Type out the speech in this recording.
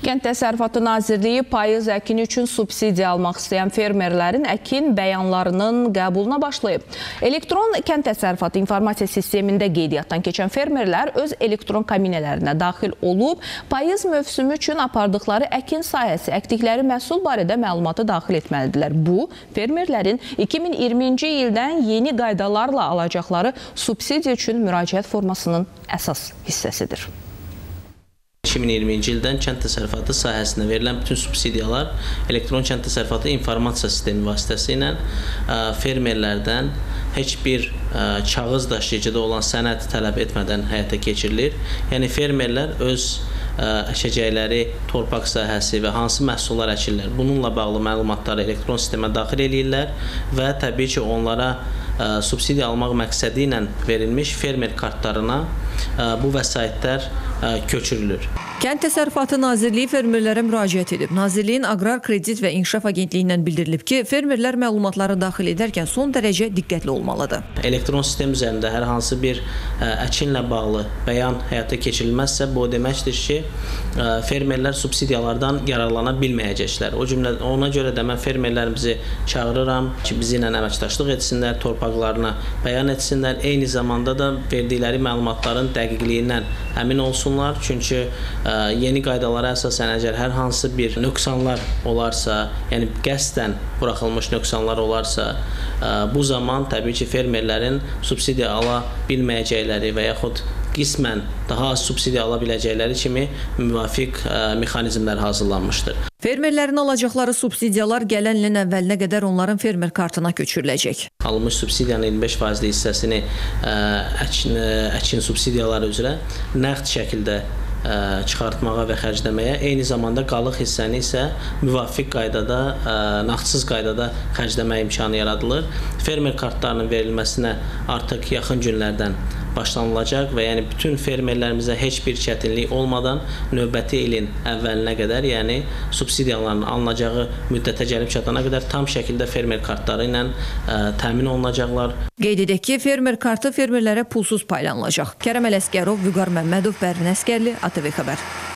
Kənd Təsərrüfatı Nazirliyi payız əkini üçün subsidiya almaq istəyən fermerlərin əkin bəyanlarının qəbuluna başlayıb. Elektron kənd təsərrüfatı informasiya sistemində qeydiyyatdan keçən fermerlər öz elektron kabinələrinə daxil olub, payız mövsümü üçün apardıqları əkin sahəsi, əkdikləri məhsul barədə məlumatı daxil etməlidirlər. Bu, fermerlərin 2020-ci ildən yeni qaydalarla alacaqları subsidiya üçün müraciət formasının əsas hissəsidir. 2020-ci ildən kənd təsərrüfatı sahəsinə verilən bütün subsidiyalar elektron kənd təsərrüfatı informasiya sistemi vasitəsilə ə, fermerlərdən heç bir ə, kağız daşıyıcıda olan sənəd tələb etmədən həyata keçirilir. Yəni fermerlər öz ə, əşəcəkləri, torpaq sahəsi və hansı məhsullar əkirlər, bununla bağlı məlumatları elektron sistemə daxil eləyirlər və təbii ki, onlara subsidiya almaq məqsədi ilə verilmiş fermer kartlarına bu vəsaitlər köçürülür. Kənd Təsərrüfatı Nazirliyi fermerlərə müraciət edib. Nazirliyin Aqrar Kredit və İnkişaf Agentliyindən bildirilib ki, fermerlər məlumatları daxil edərkən son dərəcə diqqətli olmalıdır. Elektron sistem üzərində hər hansı bir ə, əkinlə bağlı bəyan həyata keçirilməzsə, bu deməkdir ki, ə, fermerlər subsidiyalardan yararlana bilməyəcəklər. O cümlə ona görə də mən fermerlərimizi çağırıram ki, bizi ilə əməkdaşlıq etsinlər, torpaqlarına bəyan etsinlər, eyni zamanda da verdikləri məlumatların dəqiqliyindən əmin olsunlar. Çünki ə, yeni qaydalara əsasən əgər hər hansı bir nöqsanlar olarsa, yəni qəsdən buraxılmış nöqsanlar olarsa, ə, bu zaman təbii ki, fermerlərin subsidiya ala bilməyəcəkləri və yaxud qismən daha az subsidiya ala biləcəkləri kimi müvafiq ə, mexanizmlər hazırlanmışdır. Fermerlərin alacaqları subsidiyalar gələn ilin əvvəlinə qədər onların fermer kartına köçürüləcək. Alınmış subsidiyanın 25% hissəsini ə, əkin, əkin subsidiyaları üzrə nəqd şəkildə ə, çıxartmağa və xərcləməyə, eyni zamanda qalıq hissəni isə müvafiq qaydada, ə, nağdsız qaydada xərcləmə imkanı yaradılır. Fermer kartlarının verilməsinə artıq yaxın günlərdən başlanılacaq və yəni bütün fermerlərimizə heç bir çətinlik olmadan növbəti ilin əvvəlinə qədər, yəni subsidiyaların alınacağı müddətə gəlib çatana qədər tam şəkildə fermer kartları ilə ə, təmin olunacaqlar. Qeyd edək ki, fermer kartı fermerlərə pulsuz paylanılacaq. Kərəm Ələsgərov, Vüqar Məmmədov, Bərin Əskərli, ATV xəbər.